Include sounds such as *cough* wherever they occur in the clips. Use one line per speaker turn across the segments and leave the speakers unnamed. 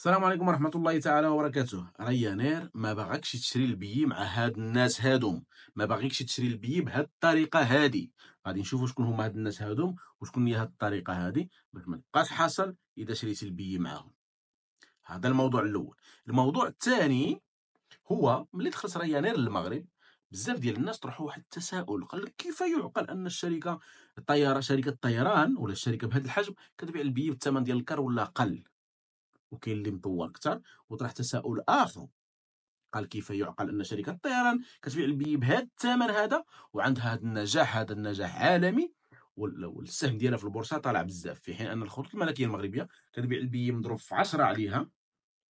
السلام عليكم ورحمة الله تعالى وبركاته. ريانير ما باغاكش تشري البي مع هاد الناس هادوم. ما باغيكش تشري البي بهاد الطريقة هادي. غادي نشوفوا شكون هما هاد الناس هادوم وشكون هي هاد الطريقة هادي باش ما تبقاش حاصل إذا شريتي البي معاهم. هذا الموضوع الأول. الموضوع الثاني هو ملي دخلت ريانير للمغرب بزاف ديال الناس طرحوا واحد التساؤل. قال لك كيف يعقل أن الشركة الطيارة شركة الطيران ولا الشركة بهذا الحجم كتبيع البي بالثمن ديال ال car ولا أقل؟ وكاين اللي مطور أكثر وطرح تساؤل آخر. قال كيف يعقل أن شركة الطيران كتبيع البي بهذا الثمن هذا وعندها هذا النجاح هذا النجاح عالمي. والسهم ديالها في البورصة طالع بزاف في حين أن الخطوط الملكية المغربية كتبيع البي مضروب في 10 عليها.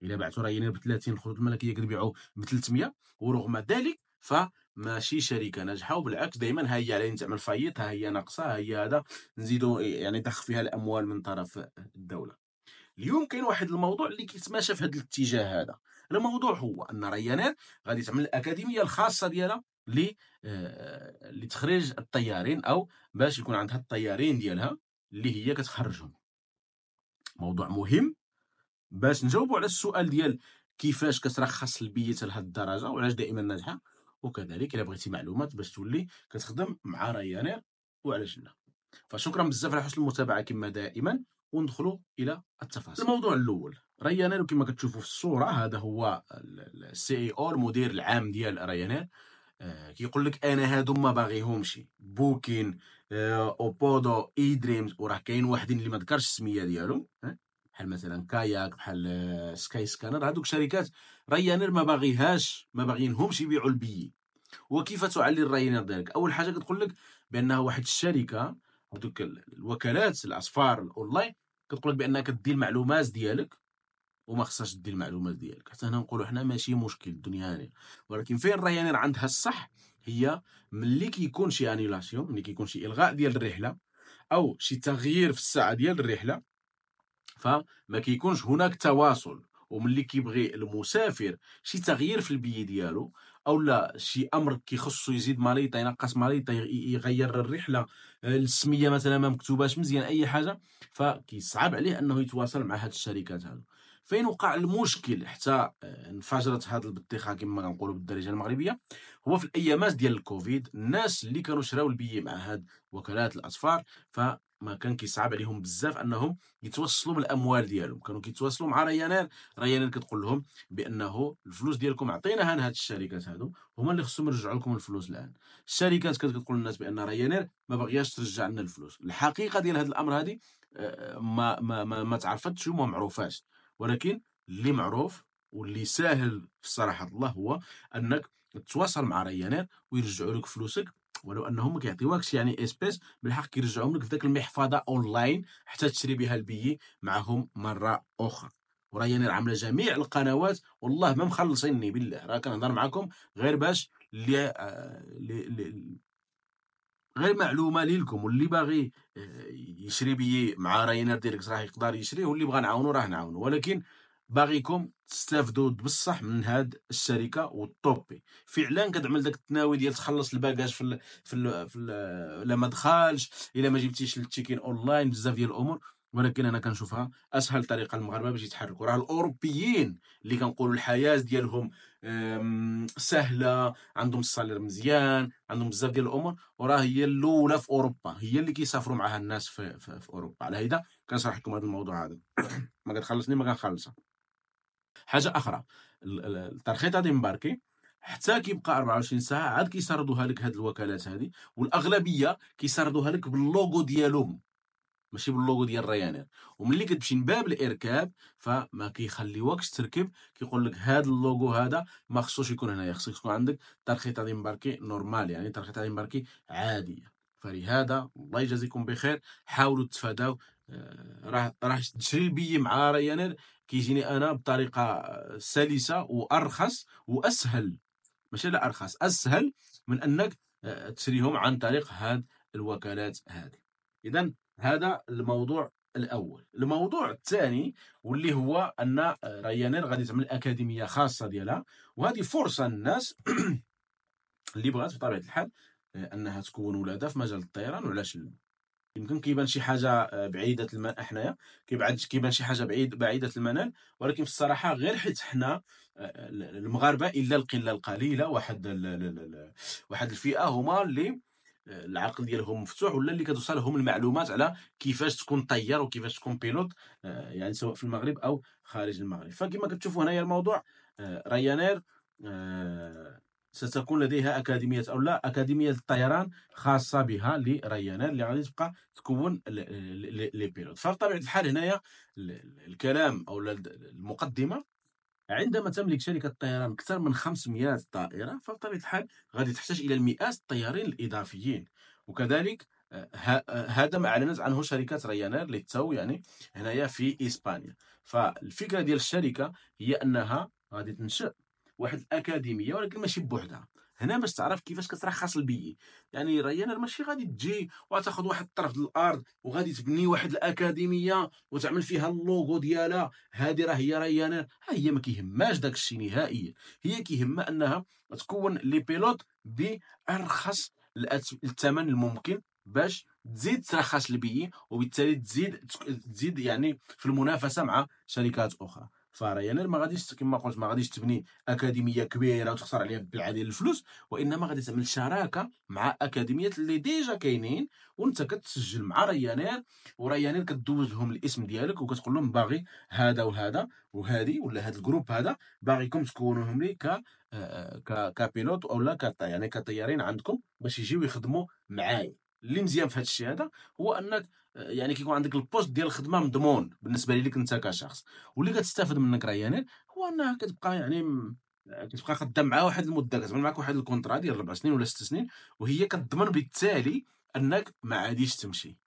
إلا بعتوا راه ب 30 الخطوط الملكيه كتبيعوا ب 300 ورغم ذلك فماشي شركة ناجحة وبالعكس دائما ها هي علينا تعمل فايت ها هي ناقصة ها هي هذا نزيدوا يعني ضخ فيها الأموال من طرف الدولة. اليوم كاين واحد الموضوع اللي كيتماشى في هذا الاتجاه هذا. الموضوع هو أن ريانير غادي تعمل الأكاديمية الخاصة ديالها آه، لتخريج الطيارين أو باش يكون عندها الطيارين ديالها اللي هي كتخرجهم. موضوع مهم. باش نجاوبوا على السؤال ديال كيفاش كترخص البيت لهاد الدرجة وعلاش دائما ناجحة وكذلك إلا بغيتي معلومات باش تولي كتخدم مع ريانير وعلاش لا. فشكرا بزاف على حسن المتابعة كما دائما. وندخلوا إلى التفاصيل. الموضوع الأول ريانير كما كتشوفوا في الصورة هذا هو ال CEO المدير العام ديال ريانير. آه كيقول لك أنا هادو ما باغيهمش. Booking آه Opodo eDreams وراه كاين واحدين اللي ما ذكرش السمية ديالهم بحال مثلا Kayak بحال Skyscanner. هذوك شركات ريانير ما باغيهاش ما باغيينهمش يبيعوا البي وكيف تعلي الريانير ديالك أول حاجة كتقول لك بأنها واحد الشركة هذوك الوكالات الأسفار الأونلاين كتقول لك بأنك دير المعلومات ديالك وما خصهاش دير المعلومات ديالك. حتى هنا نقولوا حنا ماشي مشكل الدنيا هانيه ولكن فين الريانير عندها الصح هي ملي كيكون شي annulation ملي كيكون شي إلغاء ديال الرحلة أو شي تغيير في الساعة ديال الرحلة فما كيكونش هناك تواصل. وملي كيبغي المسافر شي تغيير في البي ديالو أو لا شي أمر كيخصو يزيد maleta ينقص maleta يغير الرحلة السمية مثلا ما مكتوباش مزيان أي حاجة فكيصعب عليه أنه يتواصل مع هاد الشركات هادو. فين وقع المشكل حتى آه، انفجرت هذه البطيخة كما كنقولوا بالدارجة المغربية؟ هو في الأيامات ديال الكوفيد الناس اللي كانوا شراو البي مع هاد وكالات الأسفار فما كان كيصعب عليهم بزاف أنهم يتوصلوا بالاموال ديالهم. كانوا كيتواصلوا مع ريانير. ريانير كتقول لهم بأنه الفلوس ديالكم عطيناها لهاد الشركات هادو هما اللي خصهم يرجعوا لكم الفلوس الآن. الشركات كانت كتقول للناس بأن ريانير ما باغياش ترجع لنا الفلوس. الحقيقة ديال هذا الأمر هذه آه، ما ما ما, ما تعرفتش وما معروفاش. ولكن اللي معروف واللي ساهل في صراحة الله هو أنك تتواصل مع ريانير ويرجعوا لك فلوسك ولو أنهم ما كيعطيوكش يعني espèces بالحق كيرجعوهم لك في ذاك المحفظة أونلاين حتى تشري بها البي معهم مرة أخرى. وريانير عاملة جميع القنوات والله ما مخلصيني بالله. راه كنهضر معكم غير باش اللي آه، غير معلومة لكم واللي باغي آه، يشري billet مع ريانير direct راه يقدر يشري واللي بغى نعاونو راه نعاونو. ولكن باغيكم تستافدوا بصح من هاد الشركة والطوبي. فعلا كتعمل داك التناوي ديال تخلص ال bagage في ال في ال في ال لا ما دخلش إلا ما جبتيش ال check-in online بزاف ديال الأمور. ولكن أنا كنشوفها أسهل طريقة للمغاربة باش يتحركوا. راه الأوروبيين اللي كنقولوا الحياة ديالهم سهلة عندهم الصالير مزيان عندهم بزاف ديال الأمور وراه هي الأولى في أوروبا. هي اللي كيسافروا معها الناس في, في, في أوروبا. على هيدا كنشرح لكم هذا الموضوع هذا. *coughs* ما كتخلصني ما كنخلصها. حاجة أخرى الترخيطه دي مباركي حتى كيبقى 24 ساعة عاد كيسردوها لك هاد الوكالات هذه والأغلبية كيسردوها لك باللوغو ديالهم ماشي باللوغو ديال ريانير وملي كتمشي من باب الإركاب فما كيخليوكش تركب كيقول لك هذا اللوغو هذا ما خصوش يكون هنايا خصك تكون عندك tarjeta de embarque normal يعني tarjeta de embarque عاديه فلهذا الله يجازيكم بخير حاولوا تتفاداو راه راه تشري البي مع ريانير كيجيني أنا بطريقة سلسة وأرخص وأسهل. ماشي؟ لا أرخص أسهل من أنك آه، تشريهم عن طريق هاد الوكالات هذه اذا هذا الموضوع الأول. الموضوع الثاني واللي هو أن ريانير غادي تعمل أكاديمية خاصة ديالها. وهذه فرصة للناس *clears throat* اللي بغات بطبيعة الحال أنها تكون ولادها في مجال الطيران وعلاش لا. يمكن كيبان شي حاجة آه، بعيدة المنال حنايا كيبعد كيبان شي حاجة بعيد بعيدة المنال ولكن في الصراحة غير حيت حنا آه، المغاربة إلا القلة القليلة واحد واحد الفئة هما اللي العقل ديالهم مفتوح ولا اللي كتوصلهم المعلومات على كيفاش تكون طيار وكيفاش تكون بيلوت يعني سواء في المغرب أو خارج المغرب. فكما كتشوفوا هنايا الموضوع ريانير ستكون لديها أكاديمية أو لا أكاديمية الطيران خاصة بها لريانير اللي غادي تبقى تكون لي بيلوت فبطبيعة الحال هنايا الكلام أو المقدمة عندما تملك شركة طيران أكثر من 500 طائرة فبطبيعة الحال غادي تحتاج إلى المئات الطيارين الإضافيين. وكذلك آه، هذا ما أعلنت عنه شركة ريانير للتو يعني هنايا في إسبانيا. فالفكرة ديال الشركة هي أنها غادي تنشئ واحد الأكاديمية ولكن ماشي بوحدها. هنا باش تعرف كيفاش كترخص البي يعني ريانير ماشي غادي تجي وتاخذ واحد الطرف الأرض وغادي تبني واحد الأكاديمية وتعمل فيها اللوغو ديالها. هذه راه هي ريانير. ها هي ما كيهماش داك الشيء نهائيا. هي كيهمها أنها تكون les pilotes بارخص الثمن الممكن باش تزيد ترخص البي وبالتالي تزيد تزيد يعني في المنافسة مع شركات أخرى. فريانير ما غاديش كما قلت ما غاديش تبني أكاديمية كبيرة وتخسر عليها بالعديد الفلوس وإنما غادي تعمل شراكة مع أكاديميات اللي déjà كاينين وأنت كتسجل مع ريانير وريانير كدوز لهم الإسم ديالك وكتقول لهم باغي هذا وهذا وهذه ولا هذا ال groupe هذا باغيكم تكونوهم لي ك ك ك pilotes أو لا يعني كطيارين عندكم باش يجيو يخدموا معايا. اللي مزيان في هذا الشيء هذا هو أنك يعني كيكون عندك ال poste ديال الخدمة مضمون بالنسبة ليك أنت كشخص. واللي كتستافد منك ريانير هو أنها كتبقى يعني كتبقى خدام مع واحد المدة كتعمل معك واحد ال contrat ديال ربع سنين ولا ست سنين وهي كتضمن بالتالي أنك ما غاديش تمشي.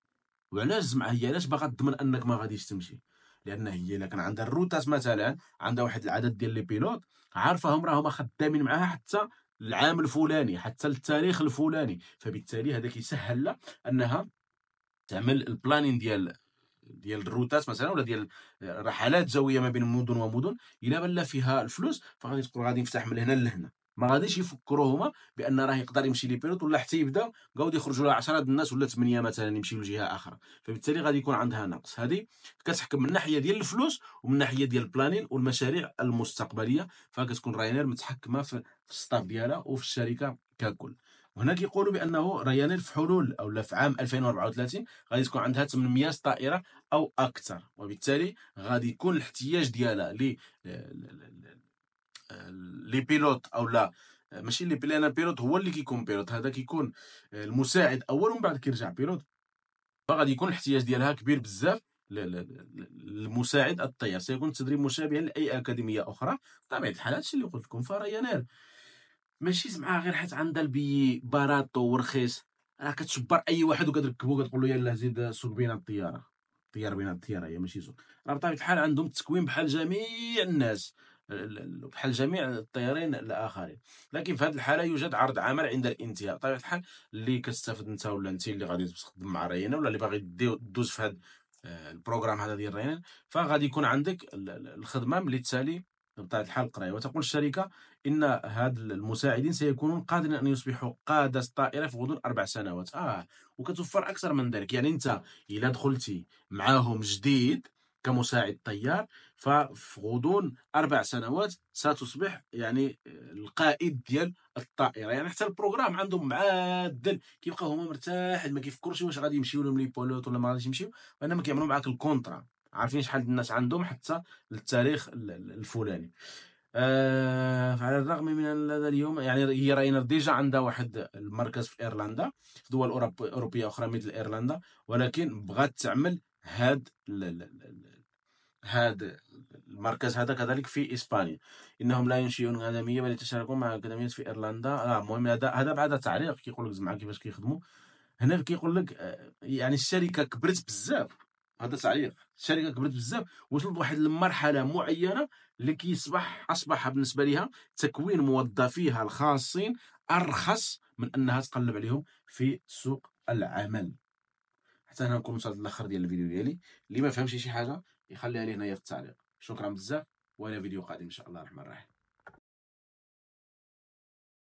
وعلاش زعما هي علاش باغا تضمن أنك ما غاديش تمشي؟ لأن هي إلا كان عندها الروتات مثلا عندها واحد العدد ديال لي بيلوت عارفاهم راهم خدامين معاها حتى العام الفلاني حتى التاريخ الفلاني. فبالتالي هذا كيسهل لها أنها تعمل البلانين ديال ديال الروتات مثلا ولا ديال رحلات جويه ما بين مدن ومدن. إلا بان فيها الفلوس فغادي تقول غادي نفتح من هنا لهنا. ما غاديش يفكروا هما بأن راه يقدر يمشي لي بيروت ولا حتى يبدأ غادي يخرجوا له 10 الناس ولا 8 مثلا يمشيو لجهة أخرى فبالتالي غادي يكون عندها نقص. هذه كتحكم من الناحيه ديال الفلوس ومن الناحيه ديال ال planning والمشاريع المستقبلية. فكتكون ريانير متحكمة في ال staff ديالها وفي الشركة ككل. وهنا كيقولوا بأنه ريانير في حلول أو في عام 2034 غادي تكون عندها 800 طائرة أو أكثر. وبالتالي غادي يكون الاحتياج ديالها les pilotes أو لا. ماشي اللي بلان pilote هو اللي كيكون pilote هذا كيكون المساعد اول ومن بعد كيرجع pilote. فغادي يكون الاحتياج ديالها كبير بزاف المساعد الطيار. سيكون التدريب مشابها لأي أكاديمية أخرى. بطبيعة الحال هادشي اللي قلت لكم فريانير ماشي زعما غير حيت عندها ال billet barato ورخيص. راه كتشبر أي واحد وكتركبو كتقول له يلاه زيد سوق بينا الطيارة. طيار بينا الطيارة هي ماشي سوق راه بطبيعة الحال عندهم التكوين بحال جميع الناس. بحال جميع الطيارين الآخرين. لكن في هذه الحالة يوجد عرض عمل عند الانتهاء. بطبيعه الحال اللي كتستافد انت ولا انت اللي غادي تخدم مع ريانير ولا اللي باغي دوز في هذا آه، ال programme هذا ديال ريانير فغادي يكون عندك الخدمة ملي تسالي بطبيعة الحال القراية. وتقول الشركة إن هاد المساعدين سيكونون قادرين أن يصبحوا قادة الطائره في غضون أربع سنوات. آه وكتوفر أكثر من ذلك. يعني أنت إلا دخلتي معاهم جديد كمساعد طيار ففي غضون أربع سنوات ستصبح يعني القائد ديال الطائرة. يعني حتى ال programme عندهم معدل كيبقاو هما مرتاح ما كيفكروش واش غادي يمشيو لهم les pilotes ولا ما غاديش يمشيو وإنما كيعملوا معاك ال contrat. عارفين شحال الناس عندهم حتى التاريخ الفلاني. آه فعلى الرغم من هذا اليوم يعني هي ريانير déjà عندها واحد المركز في إيرلندا في دول أوروبية أخرى مثل إيرلندا ولكن بغات تعمل هاد هاد المركز هذا كذلك في إسبانيا. إنهم لا ينشئون اكاديميه بل يتشاركون مع اكاديميات في إيرلندا. آه المهم هذا هذا بعد تعليق. كيقول لك زعما كيفاش كيخدموا. هنا كيقول لك آه، يعني الشركة كبرت بزاف. هذا تعليق. الشركة كبرت بزاف وصلت لواحد المرحلة معينة اللي كيصبح أصبح بالنسبة لها تكوين موظفيها الخاصين أرخص من أنها تقلب عليهم في سوق العمل. حتى هنا نكون وصلت للآخر ديال الفيديو ديالي. اللي ما فهمش شي حاجة يخليها لي هنايا في التعليق. شكرا بزاف والى فيديو قادم إن شاء الله الرحمن الرحيم.